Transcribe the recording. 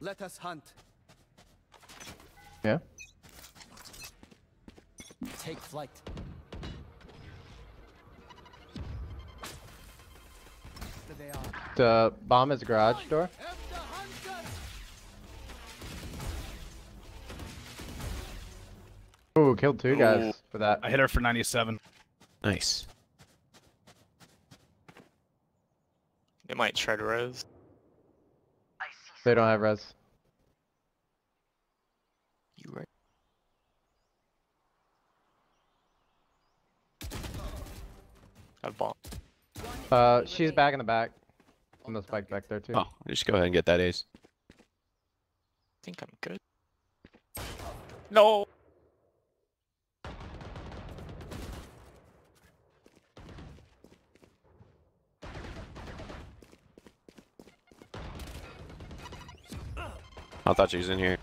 Let us hunt. Yeah. Take flight. There they are. The bomb is garage door. Am the hunter! Ooh, killed two guys for that. I hit her for 97. Nice. They might try to res. They don't have res. You right. A bomb. Uh, she's back in the back. On the spike back there too. Oh, just go ahead and get that ace. I think I'm good. No. I thought she was in here.